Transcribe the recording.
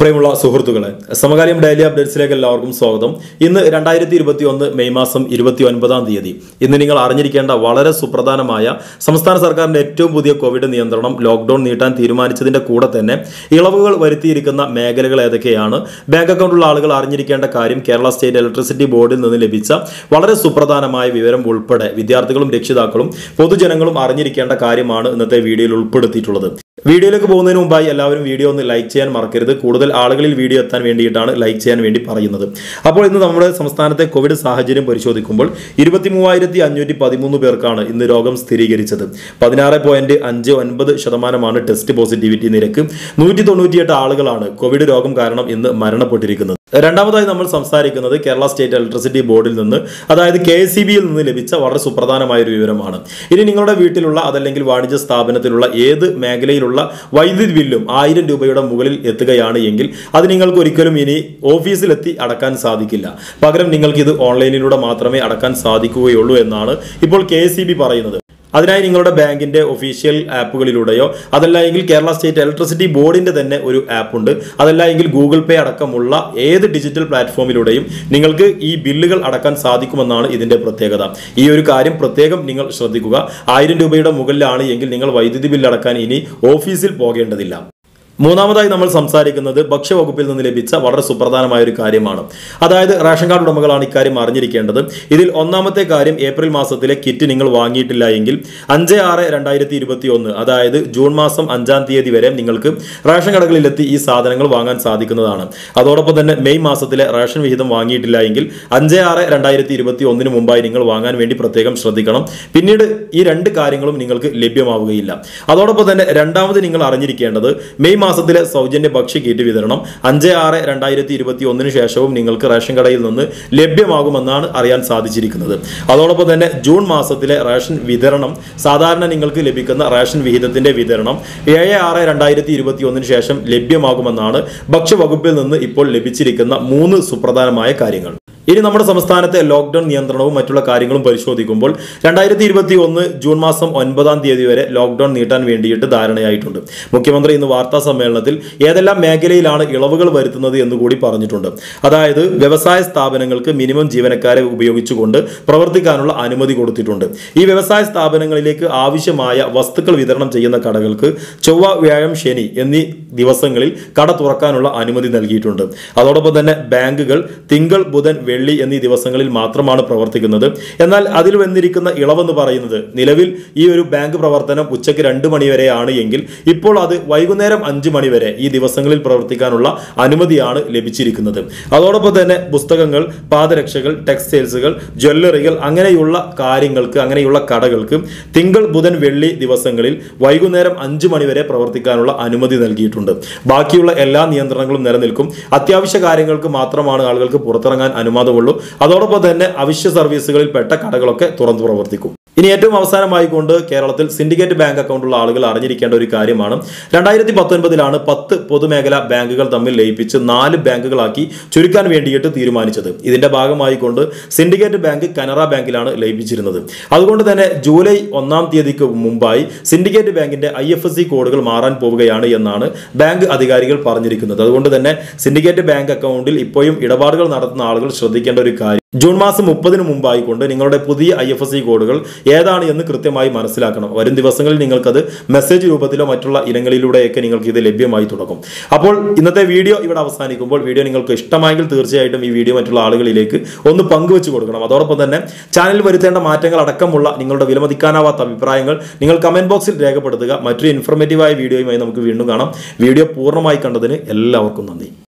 പ്രിയമുള്ള സുഹൃത്തുക്കളെ സമകാലീൻ ഡെയിലി അപ്ഡേറ്റ്സിലേക്ക് എല്ലാവർക്കും സ്വാഗതം. ഇന്ന് രണ്ടായിരത്തി ഇരുപത്തി ഒന്ന് മെയ് മാസം ഇരുപത്തി ഒൻപതാം തീയതി. ഇന്ന് നിങ്ങൾ അറിഞ്ഞിരിക്കേണ്ട വളരെ സുപ്രധാനമായ സംസ്ഥാന സർക്കാരിന്റെ ഏറ്റവും പുതിയ കോവിഡ് നിയന്ത്രണം ലോക്ക്ഡൌൺ നീട്ടാൻ തീരുമാനിച്ചതിന്റെ കൂടെ തന്നെ ഇളവുകൾ വരുത്തിയിരിക്കുന്ന മേഖലകൾ ഏതൊക്കെയാണ്? ബാങ്ക് അക്കൗണ്ടുള്ള ആളുകൾ അറിഞ്ഞിരിക്കേണ്ട കാര്യം കേരള സ്റ്റേറ്റ് ഇലക്ട്രിസിറ്റി ബോർഡിൽ നിന്ന് ലഭിച്ച വളരെ സുപ്രധാനമായ വിവരം ഉൾപ്പെടെ വിദ്യാർത്ഥികളും രക്ഷിതാക്കളും പൊതുജനങ്ങളും അറിഞ്ഞിരിക്കേണ്ട കാര്യമാണ് ഇന്നത്തെ വീഡിയോയിൽ ഉൾപ്പെടുത്തിയിട്ടുള്ളത്. വീഡിയോയിലേക്ക് പോകുന്നതിന് മുമ്പായി എല്ലാവരും വീഡിയോ ഒന്ന് ലൈക്ക് ചെയ്യാൻ മറക്കരുത്. കൂടുതൽ ആളുകളിൽ വീഡിയോ എത്താൻ വേണ്ടിയിട്ടാണ് ലൈക്ക് ചെയ്യാൻ വേണ്ടി പറയുന്നത്. അപ്പോൾ ഇന്ന് നമ്മുടെ സംസ്ഥാനത്തെ കോവിഡ് സാഹചര്യം പരിശോധിക്കുമ്പോൾ ഇരുപത്തി മൂവായിരത്തി അഞ്ഞൂറ്റി പതിമൂന്ന് പേർക്കാണ് ഇന്ന് രോഗം സ്ഥിരീകരിച്ചത്. പതിനാറ് ശതമാനമാണ് ടെസ്റ്റ് പോസിറ്റിവിറ്റി നിരക്ക്. നൂറ്റി തൊണ്ണൂറ്റിയെട്ട് ആളുകളാണ് കോവിഡ് രോഗം കാരണം ഇന്ന് മരണപ്പെട്ടിരിക്കുന്നത്. രണ്ടാമതായി നമ്മൾ സംസാരിക്കുന്നത് കേരള സ്റ്റേറ്റ് ഇലക്ട്രിസിറ്റി ബോർഡിൽ നിന്ന് അതായത് കെ സി ബിയിൽ നിന്ന് ലഭിച്ച വളരെ സുപ്രധാനമായ ഒരു വിവരമാണ്. ഇനി നിങ്ങളുടെ വീട്ടിലുള്ള അതല്ലെങ്കിൽ വാണിജ്യ സ്ഥാപനത്തിലുള്ള ഏത് മേഖലയിലുള്ള വൈദ്യുതി ബില്ലും ആയിരം രൂപയുടെ മുകളിൽ എത്തുകയാണ് എങ്കിൽ അത് നിങ്ങൾക്ക് ഒരിക്കലും ഇനി ഓഫീസിലെത്തി അടക്കാൻ സാധിക്കില്ല. പകരം നിങ്ങൾക്ക് ഇത് ഓൺലൈനിലൂടെ മാത്രമേ അടക്കാൻ സാധിക്കുകയുള്ളൂ എന്നാണ് ഇപ്പോൾ കെ പറയുന്നത്. അതിനായി നിങ്ങളുടെ ബാങ്കിന്റെ ഒഫീഷ്യൽ ആപ്പുകളിലൂടെയോ അതല്ല എങ്കിൽ കേരള സ്റ്റേറ്റ് ഇലക്ട്രിസിറ്റി ബോർഡിന്റെ തന്നെ ഒരു ആപ്പ് ഉണ്ട്. അതല്ല എങ്കിൽ ഗൂഗിൾ പേ അടക്കമുള്ള ഏത് ഡിജിറ്റൽ പ്ലാറ്റ്ഫോമിലൂടെയും നിങ്ങൾക്ക് ഈ ബില്ലുകൾ അടക്കാൻ സാധിക്കുമെന്നാണ് ഇതിന്റെ പ്രത്യേകത. ഈ ഒരു കാര്യം പ്രത്യേകം നിങ്ങൾ ശ്രദ്ധിക്കുക. ആയിരം രൂപയുടെ മുകളിലാണ് എങ്കിൽ നിങ്ങൾ വൈദ്യുതി ബില്ല് അടക്കാൻ ഇനി ഓഫീസിൽ പോകേണ്ടതില്ല. മൂന്നാമതായി നമ്മൾ സംസാരിക്കുന്നത് ഭക്ഷ്യവകുപ്പിൽ നിന്ന് ലഭിച്ച വളരെ സുപ്രധാനമായ ഒരു കാര്യമാണ്. അതായത് റേഷൻ കാർഡ് ഉടമകളാണ് ഇക്കാര്യം അറിഞ്ഞിരിക്കേണ്ടത്. ഇതിൽ ഒന്നാമത്തെ കാര്യം ഏപ്രിൽ മാസത്തിലെ കിറ്റ് നിങ്ങൾ വാങ്ങിയിട്ടില്ല എങ്കിൽ അഞ്ച് ആറ് രണ്ടായിരത്തി ഇരുപത്തി ഒന്ന് അതായത് ജൂൺ മാസം അഞ്ചാം തീയതി വരെ നിങ്ങൾക്ക് റേഷൻ കടകളിലെത്തി ഈ സാധനങ്ങൾ വാങ്ങാൻ സാധിക്കുന്നതാണ്. അതോടൊപ്പം തന്നെ മെയ് മാസത്തിലെ റേഷൻ വിഹിതം വാങ്ങിയിട്ടില്ല എങ്കിൽ അഞ്ച് ആറ് രണ്ടായിരത്തി ഇരുപത്തി ഒന്നിന് മുമ്പായി നിങ്ങൾ വാങ്ങാൻ വേണ്ടി പ്രത്യേകം ശ്രദ്ധിക്കണം. പിന്നീട് ഈ രണ്ട് കാര്യങ്ങളും നിങ്ങൾക്ക് ലഭ്യമാവുകയില്ല. അതോടൊപ്പം തന്നെ രണ്ടാമത് നിങ്ങൾ അറിഞ്ഞിരിക്കേണ്ടത് മെയ് മാസത്തിലെ സൗജന്യ ഭക്ഷ്യ കിറ്റ് വിതരണം അഞ്ച് ആറ് രണ്ടായിരത്തി ഇരുപത്തി ഒന്നിന് ശേഷവും നിങ്ങൾക്ക് റേഷൻ കടയിൽ നിന്ന് ലഭ്യമാകുമെന്നാണ് അറിയാൻ സാധിച്ചിരിക്കുന്നത്. അതോടൊപ്പം തന്നെ ജൂൺ മാസത്തിലെ റേഷൻ വിതരണം സാധാരണ നിങ്ങൾക്ക് ലഭിക്കുന്ന റേഷൻ വിഹിതത്തിന്റെ വിതരണം ഏഴ് ആറ് രണ്ടായിരത്തി ഇരുപത്തി ഒന്നിന് ശേഷം ലഭ്യമാകുമെന്നാണ് ഭക്ഷ്യവകുപ്പിൽ നിന്ന് ഇപ്പോൾ ലഭിച്ചിരിക്കുന്ന മൂന്ന് സുപ്രധാനമായ കാര്യങ്ങൾ. ഇനി നമ്മുടെ സംസ്ഥാനത്തെ ലോക്ക്ഡൌൺ നിയന്ത്രണവും മറ്റുള്ള കാര്യങ്ങളും പരിശോധിക്കുമ്പോൾ രണ്ടായിരത്തി ഇരുപത്തി ഒന്ന് ജൂൺ മാസം ഒൻപതാം തീയതി വരെ ലോക്ക്ഡൌൺ നീട്ടാൻ വേണ്ടിയിട്ട് ധാരണയായിട്ടുണ്ട്. മുഖ്യമന്ത്രി ഇന്ന് വാർത്താ സമ്മേളനത്തിൽ ഏതെല്ലാം മേഖലയിലാണ് ഇളവുകൾ വരുത്തുന്നത് എന്ന് കൂടി പറഞ്ഞിട്ടുണ്ട്. അതായത് വ്യവസായ സ്ഥാപനങ്ങൾക്ക് മിനിമം ജീവനക്കാരെ ഉപയോഗിച്ചുകൊണ്ട് പ്രവർത്തിക്കാനുള്ള അനുമതി കൊടുത്തിട്ടുണ്ട്. ഈ വ്യവസായ സ്ഥാപനങ്ങളിലേക്ക് ആവശ്യമായ വസ്തുക്കൾ വിതരണം ചെയ്യുന്ന കടകൾക്ക് ചൊവ്വ വ്യാഴം ശനി എന്നീ ദിവസങ്ങളിൽ കട തുറക്കാനുള്ള അനുമതി നൽകിയിട്ടുണ്ട്. അതോടൊപ്പം തന്നെ ബാങ്കുകൾ തിങ്കൾ ബുധൻ വെള്ളി എന്നീ ദിവസങ്ങളിൽ മാത്രമാണ് പ്രവർത്തിക്കുന്നത്. എന്നാൽ അതിൽ വന്നിരിക്കുന്ന ഇളവെന്ന് പറയുന്നത് നിലവിൽ ഈ ഒരു ബാങ്ക് പ്രവർത്തനം ഉച്ചയ്ക്ക് രണ്ട് മണിവരെയാണ് എങ്കിൽ ഇപ്പോൾ അത് വൈകുന്നേരം അഞ്ച് മണിവരെ ഈ ദിവസങ്ങളിൽ പ്രവർത്തിക്കാനുള്ള അനുമതിയാണ് ലഭിച്ചിരിക്കുന്നത്. അതോടൊപ്പം തന്നെ പുസ്തകങ്ങൾ പാദരക്ഷകൾ ടെക്സ്റ്റൈൽസുകൾ ജ്വല്ലറികൾ അങ്ങനെയുള്ള കാര്യങ്ങൾക്ക് അങ്ങനെയുള്ള കടകൾക്ക് തിങ്കൾ ബുധൻ വെള്ളി ദിവസങ്ങളിൽ വൈകുന്നേരം അഞ്ച് മണിവരെ പ്രവർത്തിക്കാനുള്ള അനുമതി നൽകിയിട്ടുണ്ട്. ബാക്കിയുള്ള എല്ലാ നിയന്ത്രണങ്ങളും നിലനിൽക്കും. അത്യാവശ്യ കാര്യങ്ങൾക്ക് മാത്രമാണ് ആളുകൾക്ക് പുറത്തിറങ്ങാൻ അനുവാദമുള്ളൂ അതോടൊപ്പം തന്നെ അവശ്യ സർവീസുകളിൽ പെട്ട കടകളൊക്കെ തുറന്നു പ്രവർത്തിക്കും. ഇനി ഏറ്റവും അവസാനമായിക്കൊണ്ട് കേരളത്തിൽ സിൻഡിക്കേറ്റ് ബാങ്ക് അക്കൗണ്ടുള്ള ആളുകൾ അറിഞ്ഞിരിക്കേണ്ട ഒരു കാര്യമാണ്. രണ്ടായിരത്തി പത്തൊൻപതിലാണ് പത്ത് പൊതുമേഖലാ ബാങ്കുകൾ തമ്മിൽ ലയിപ്പിച്ച് നാല് ബാങ്കുകളാക്കി ചുരുക്കാൻ വേണ്ടിയിട്ട് തീരുമാനിച്ചത്. ഇതിന്റെ ഭാഗമായിക്കൊണ്ട് സിൻഡിക്കേറ്റ് ബാങ്ക് കനറ ബാങ്കിലാണ് ലയിപ്പിച്ചിരുന്നത്. അതുകൊണ്ട് തന്നെ ജൂലൈ ഒന്നാം തീയതിക്ക് മുമ്പായി സിൻഡിക്കേറ്റ് ബാങ്കിന്റെ ഐ കോഡുകൾ മാറാൻ പോവുകയാണ് എന്നാണ് ബാങ്ക് അധികാരികൾ പറഞ്ഞിരിക്കുന്നത്. അതുകൊണ്ട് തന്നെ സിൻഡിക്കേറ്റ് ബാങ്ക് അക്കൗണ്ടിൽ ഇപ്പോഴും ഇടപാടുകൾ നടത്തുന്ന ആളുകൾ ശ്രദ്ധിക്കേണ്ട ഒരു കാര്യം. ജൂൺ മാസം മുപ്പതിന് മുമ്പായിക്കൊണ്ട് നിങ്ങളുടെ പുതിയ ഐ എഫ് എസ് സി കോഡുകൾ ഏതാണ് എന്ന് കൃത്യമായി മനസ്സിലാക്കണം. വരും ദിവസങ്ങളിൽ നിങ്ങൾക്കത് മെസ്സേജ് രൂപത്തിലോ മറ്റുള്ള ഇനങ്ങളിലൂടെയൊക്കെ നിങ്ങൾക്ക് ഇത് ലഭ്യമായി തുടങ്ങും. അപ്പോൾ ഇന്നത്തെ വീഡിയോ ഇവിടെ അവസാനിക്കുമ്പോൾ വീഡിയോ നിങ്ങൾക്ക് ഇഷ്ടമായെങ്കിൽ തീർച്ചയായിട്ടും ഈ വീഡിയോ മറ്റുള്ള ആളുകളിലേക്ക് ഒന്ന് പങ്കുവെച്ച് കൊടുക്കണം. അതോടൊപ്പം തന്നെ ചാനൽ വരുത്തേണ്ട മാറ്റങ്ങൾ അടക്കമുള്ള നിങ്ങളുടെ വിലമതിക്കാനാവാത്ത അഭിപ്രായങ്ങൾ നിങ്ങൾ കമന്റ് ബോക്സിൽ രേഖപ്പെടുത്തുക. മറ്റൊരു ഇൻഫോർമേറ്റീവായ വീഡിയോയുമായി നമുക്ക് വീണ്ടും കാണാം. വീഡിയോ പൂർണമായി കണ്ടതിന് എല്ലാവർക്കും നന്ദി.